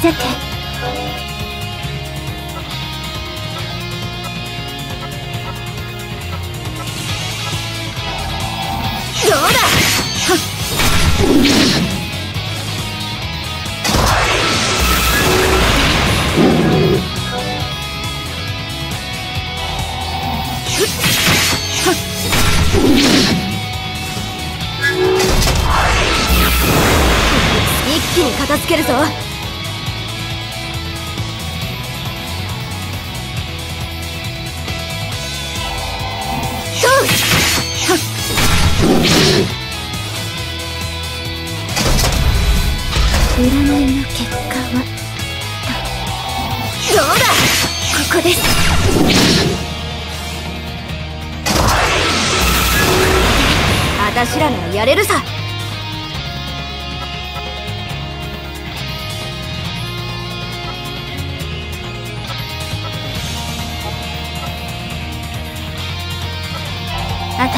一気に片付けるぞ。占いの結果はどうだここです。私らならやれるさ。当た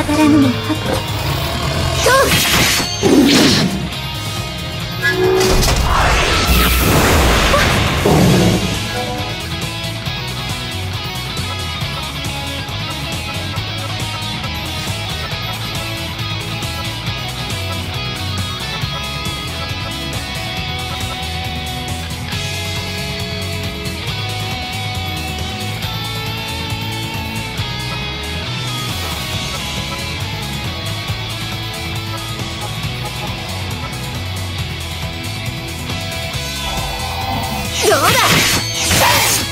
当たらぬもはっどうだ？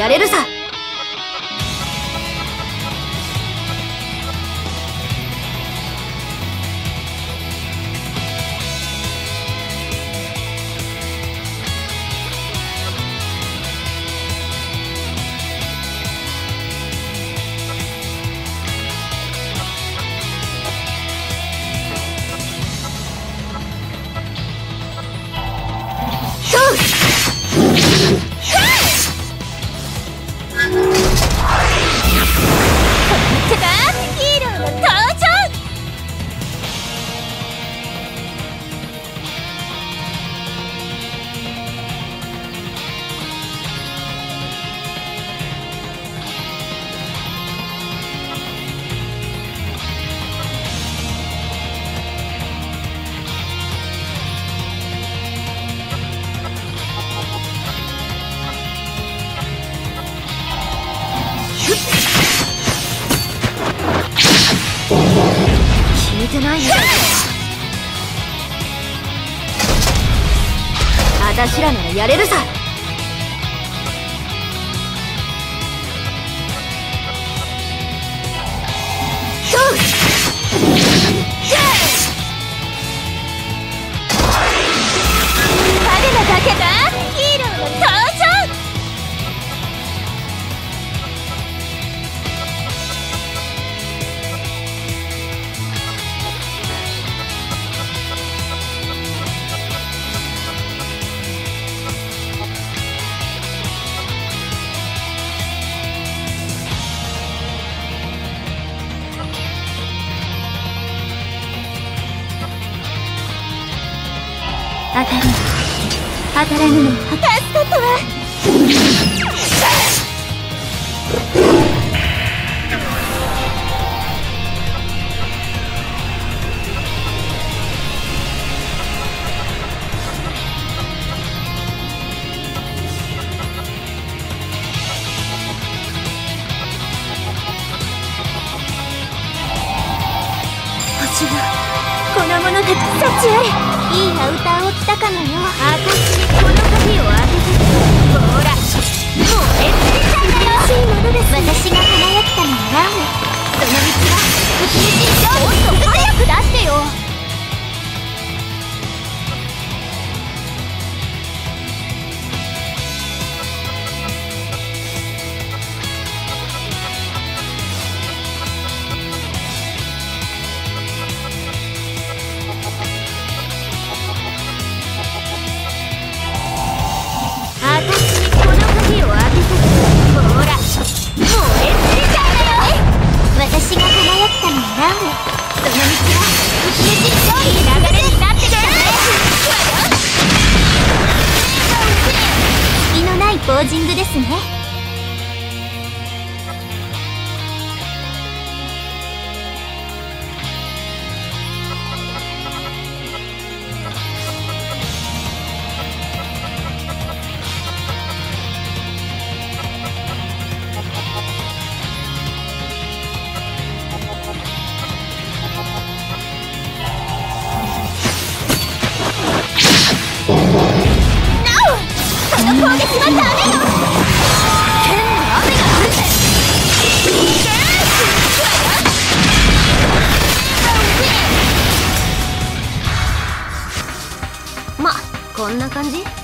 やれるさ。てないよ私らならやれるさ。ゴー当たる当たらぬの助かったわ星はこの者たち幸あれいいアウターを着たかのよ私にこの鍵を開けてほらもうエステちゃんだよしいものです、私が輝ったのはランウェイその道は美しい。勝利もっと早く出してよポージングですね。ぜまこんな感じ？